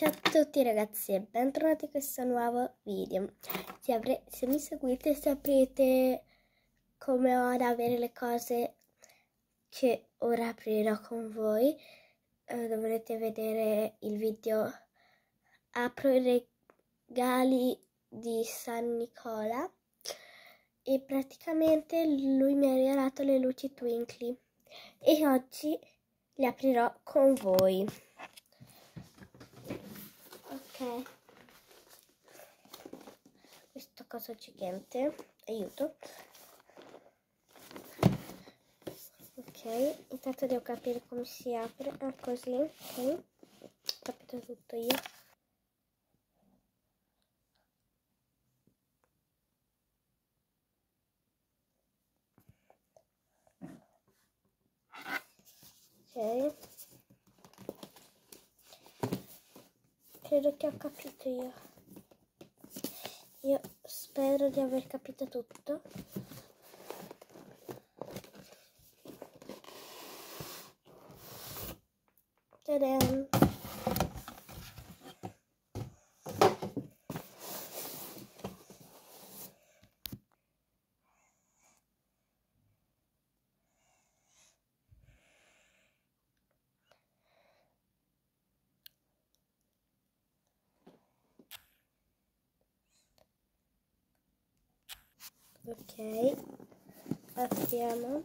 Ciao a tutti ragazzi e bentornati in questo nuovo video. Se, se mi seguite saprete come ho ad avere le cose che ora aprirò con voi. Eh, dovrete vedere il video Apro i regali di San Nicola e praticamente lui mi ha regalato le luci twinkly e oggi le aprirò con voi ok questo coso gigante aiuto. Ok intanto devo capire come si apre. Ah, così ok. Ho capito tutto io. Ok credo che ho capito io. Io spero di aver capito tutto. Tadam! Ok. Apriamo.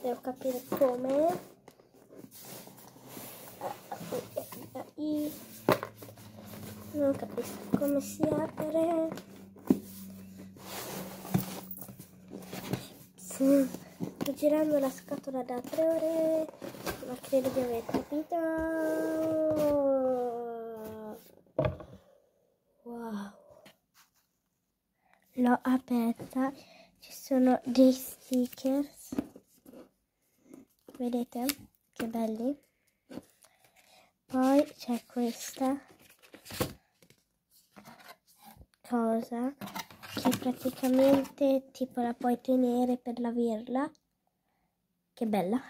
Devo capire come. Non capisco come si apre. Sto girando la scatola da tre ore ma credo di aver capito. Wow l'ho aperta. Ci sono dei stickers. Vedete? Che belli. Poi c'è questa cosa che praticamente tipo la puoi tenere per l'averla che bella.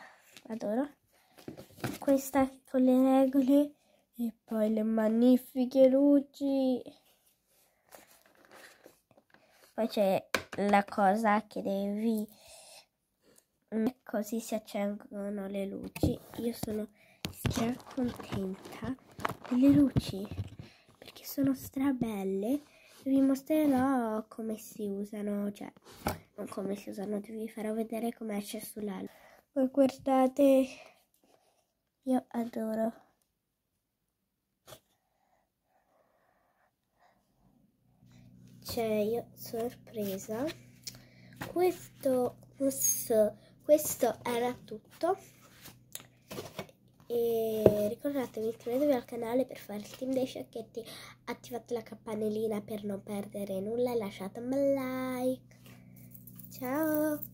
Adoro. Questa con le regole e poi le magnifiche luci poi c'è la cosa che devi così si accendono le luci. Io sono stra contenta delle luci perché sono stra belle. Vi mostrerò come si usano cioè non come si usano vi farò vedere come esce sull'albero ma guardate io adoro io sorpresa. Questo questo era tutto. E ricordatevi iscrivetevi al canale per fare il team dei sciacchetti attivate la campanellina per non perdere nulla e lasciate un bel like. Ciao